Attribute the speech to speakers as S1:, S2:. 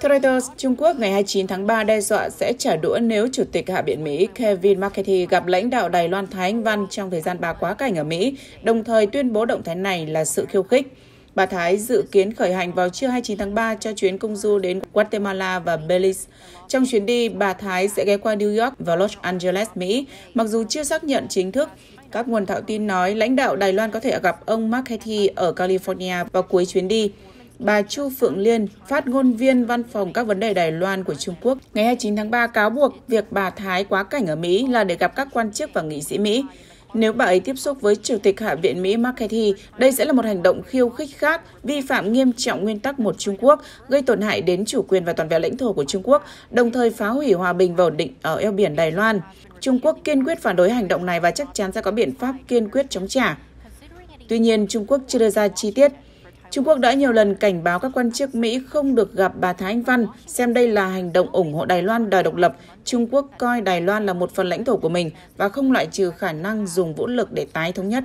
S1: Theo Reuters, Trung Quốc ngày 29 tháng 3 đe dọa sẽ trả đũa nếu Chủ tịch Hạ viện Mỹ Kevin McCarthy gặp lãnh đạo Đài Loan Thái Anh Văn trong thời gian bà quá cảnh ở Mỹ, đồng thời tuyên bố động thái này là sự khiêu khích. Bà Thái dự kiến khởi hành vào trưa 29 tháng 3 cho chuyến công du đến Guatemala và Belize. Trong chuyến đi, bà Thái sẽ ghé qua New York và Los Angeles, Mỹ, mặc dù chưa xác nhận chính thức. Các nguồn thạo tin nói lãnh đạo Đài Loan có thể gặp ông McCarthy ở California vào cuối chuyến đi. Bà Chu Phượng Liên, phát ngôn viên văn phòng các vấn đề Đài Loan của Trung Quốc, ngày 29 tháng 3 cáo buộc việc bà Thái quá cảnh ở Mỹ là để gặp các quan chức và nghị sĩ Mỹ. Nếu bà ấy tiếp xúc với Chủ tịch Hạ viện Mỹ McCarthy, đây sẽ là một hành động khiêu khích khác, vi phạm nghiêm trọng nguyên tắc một Trung Quốc, gây tổn hại đến chủ quyền và toàn vẹn lãnh thổ của Trung Quốc, đồng thời phá hủy hòa bình và ổn định ở eo biển Đài Loan. Trung Quốc kiên quyết phản đối hành động này và chắc chắn sẽ có biện pháp kiên quyết chống trả. Tuy nhiên, Trung Quốc chưa đưa ra chi tiết. Trung Quốc đã nhiều lần cảnh báo các quan chức Mỹ không được gặp bà Thái Anh Văn, xem đây là hành động ủng hộ Đài Loan đòi độc lập. Trung Quốc coi Đài Loan là một phần lãnh thổ của mình và không loại trừ khả năng dùng vũ lực để tái thống nhất.